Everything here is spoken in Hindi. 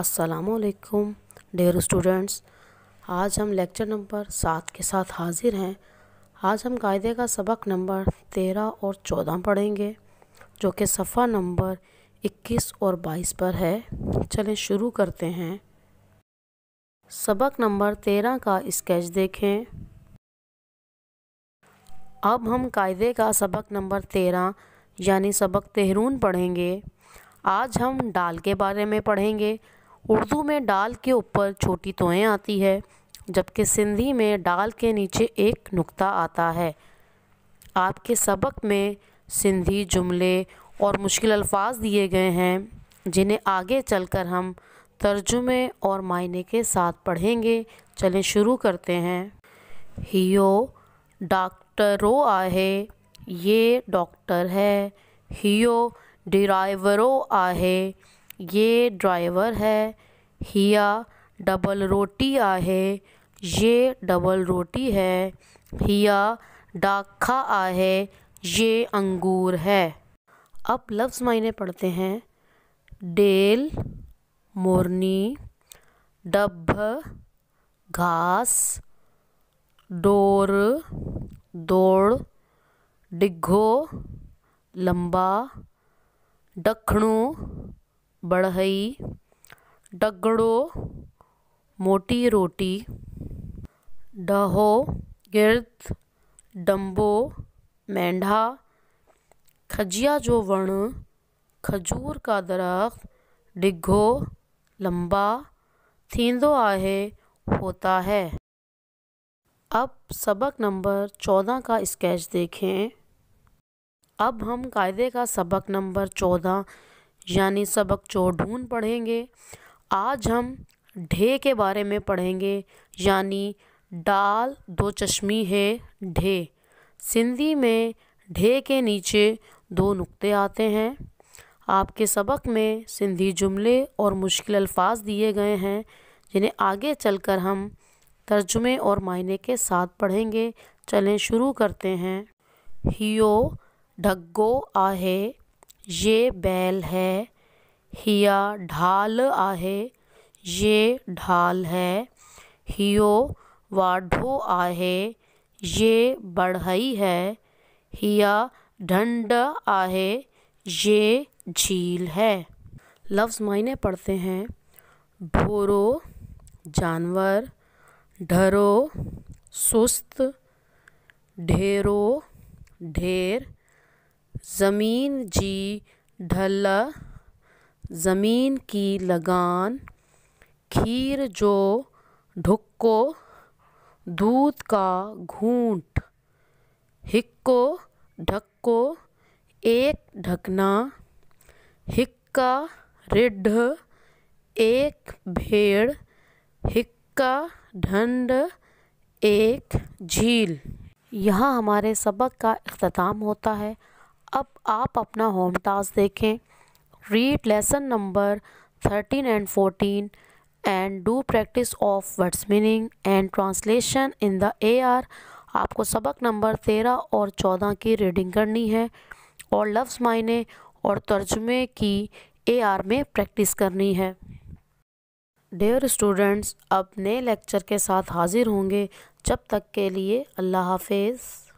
असलकुम डेयर स्टूडेंट्स आज हम लेक्चर नंबर सात के साथ हाज़िर हैं। आज हम कायदे का सबक नंबर तेरह और चौदह पढ़ेंगे, जो कि सफ़ा नंबर इक्कीस और बाईस पर है। चलें शुरू करते हैं। सबक नंबर तेरह का स्केच देखें। अब हम कायदे का सबक नंबर तेरह, यानी सबक तेहरून पढ़ेंगे। आज हम डाल के बारे में पढ़ेंगे। उर्दू में डाल के ऊपर छोटी तोएँ आती है, जबकि सिंधी में डाल के नीचे एक नुक्ता आता है। आपके सबक में सिंधी जुमले और मुश्किल अल्फाज दिए गए हैं, जिन्हें आगे चलकर हम तर्जुमे और मायने के साथ पढ़ेंगे। चलें शुरू करते हैं। हियो डॉक्टरो आहे, ये डॉक्टर है। हियो ड्राइवरो आहे ये ड्राइवर है। हिया, डबल रोटी आहे। ये डबल रोटी है। हिया डाखा आहे। ये अंगूर है। अब लफ्ज़ मायने पढ़ते हैं। डेल, मोरनी डब घास, डोर, दौड़ डिघो लंबा, डखणो बढ़ई, डगड़ो, मोटी रोटी, डहो, गिर्द, डंबो, मेंढा, खजिया जो वण, खजूर का दरख्त, डिघो, लंबा, थींदो आहे, होता है। अब सबक नंबर चौदह का स्केच देखें। अब हम कायदे का सबक नंबर चौदह यानी सबक चौढून पढ़ेंगे। आज हम ढे के बारे में पढ़ेंगे, यानी डाल दो चश्मी है ढे। सिंधी में ढे के नीचे दो नुक्ते आते हैं। आपके सबक में सिंधी जुमले और मुश्किल अल्फाज दिए गए हैं, जिन्हें आगे चलकर हम तर्जुमे और मायने के साथ पढ़ेंगे। चलें शुरू करते हैं। हियो ढग्गो आहे ये बैल है, हिया ढाल आहे, ये ढाल है, हियो वाढो आहे, ये बढ़ई है, हिया ढंड आहे, ये झील है। लफ्ज़ मायने पढ़ते हैं ढोरो जानवर, ढरो, सुस्त, ढेरो, ढेर ज़मीन जी ढल, ज़मीन की लगान, खीर जो ढुक्को, दूध का घूंट, हिक्को ढक्को, एक ढकना, हिक्का रिढ़, एक भेड़, हिक्का ढंड, एक झील। यहाँ हमारे सबक का अख्ताम होता है। अब आप अपना होम टास्क देखें। Read lesson number thirteen and fourteen and do practice of words meaning and translation in the A R आपको सबक नंबर तेरह और चौदह की रीडिंग करनी है और लफ्ज़ मायने और तर्जुमे की ए आर में प्रैक्टिस करनी है। डेयर स्टूडेंट्स अब नए लेक्चर के साथ हाज़िर होंगे। जब तक के लिए अल्लाह हाफिज़।